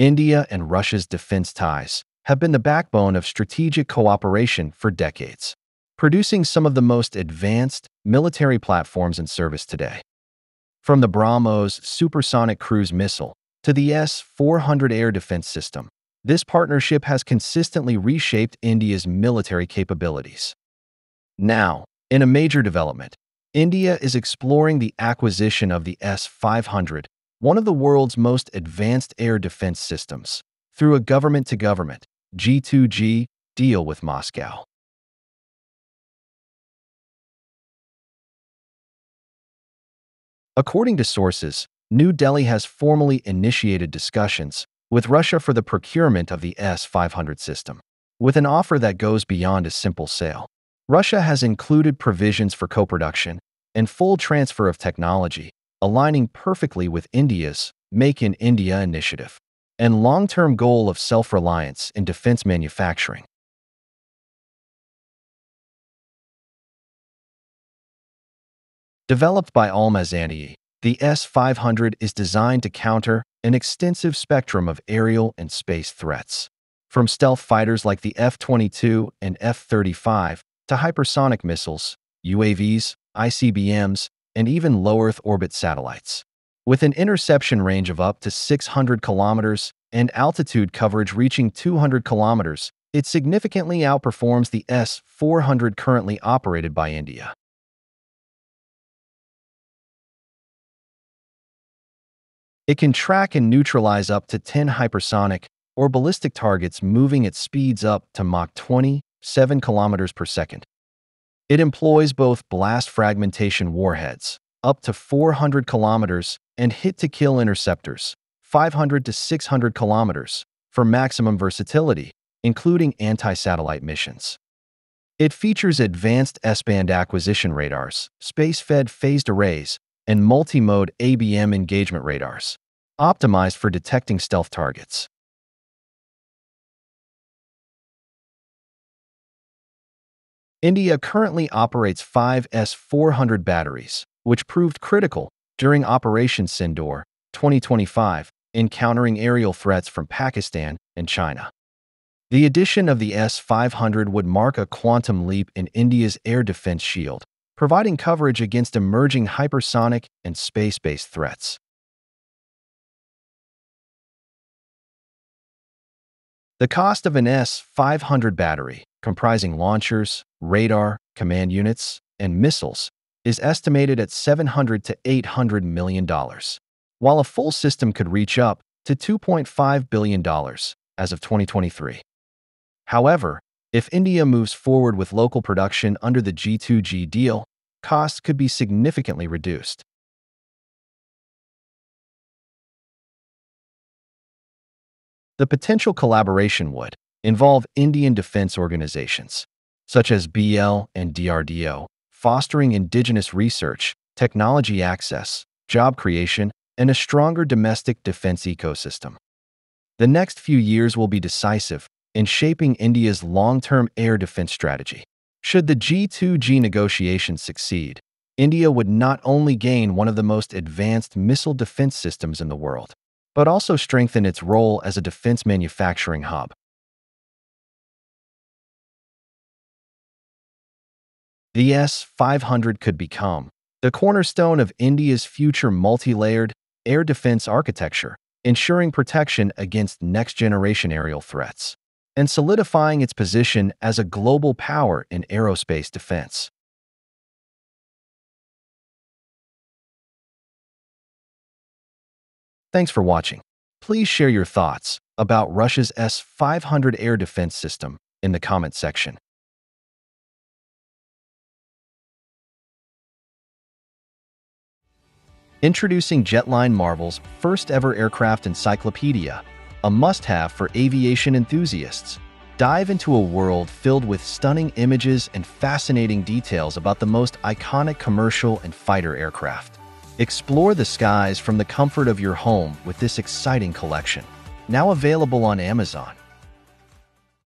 India and Russia's defense ties have been the backbone of strategic cooperation for decades, producing some of the most advanced military platforms in service today. From the BrahMos supersonic cruise missile to the S-400 air defense system, this partnership has consistently reshaped India's military capabilities. Now, in a major development, India is exploring the acquisition of the S-500, one of the world's most advanced air defense systems, through a government-to-government G2G deal with Moscow. According to sources, New Delhi has formally initiated discussions with Russia for the procurement of the S-500 system, with an offer that goes beyond a simple sale. Russia has included provisions for co-production and full transfer of technology, aligning perfectly with India's Make in India initiative and long-term goal of self-reliance in defense manufacturing. Developed by Almaz-Antey, the S-500 is designed to counter an extensive spectrum of aerial and space threats, from stealth fighters like the F-22 and F-35 to hypersonic missiles, UAVs, ICBMs, and even low Earth orbit satellites. With an interception range of up to 600 kilometers and altitude coverage reaching 200 kilometers, it significantly outperforms the S-400 currently operated by India. It can track and neutralize up to 10 hypersonic or ballistic targets moving at speeds up to Mach 20, 7 kilometers per second. It employs both blast fragmentation warheads, up to 400 kilometers, and hit-to-kill interceptors, 500 to 600 kilometers, for maximum versatility, including anti-satellite missions. It features advanced S-band acquisition radars, space-fed phased arrays, and multi-mode ABM engagement radars, optimized for detecting stealth targets. India currently operates five S-400 batteries, which proved critical during Operation Sindoor 2025 in countering aerial threats from Pakistan and China. The addition of the S-500 would mark a quantum leap in India's air defense shield, providing coverage against emerging hypersonic and space-based threats. The cost of an S-500 battery, comprising launchers, radar, command units, and missiles, is estimated at 700 to 800 million dollars, while a full system could reach up to 2.5 billion dollars as of 2023. However, if India moves forward with local production under the G2G deal, costs could be significantly reduced. The potential collaboration would involve Indian defense organizations, such as BL and DRDO, fostering indigenous research, technology access, job creation, and a stronger domestic defense ecosystem. The next few years will be decisive in shaping India's long-term air defense strategy. Should the G2G negotiations succeed, India would not only gain one of the most advanced missile defense systems in the world, but also strengthen its role as a defense manufacturing hub. The S-500 could become the cornerstone of India's future multi-layered air defense architecture, ensuring protection against next-generation aerial threats and solidifying its position as a global power in aerospace defense. Thanks for watching. Please share your thoughts about Russia's S-500 air defense system in the comment section. Introducing Jetline Marvel's first ever aircraft encyclopedia a must-have for aviation enthusiasts. Dive into a world filled with stunning images and fascinating details about the most iconic commercial and fighter aircraft. Explore the skies from the comfort of your home with this exciting collection. Now available on Amazon.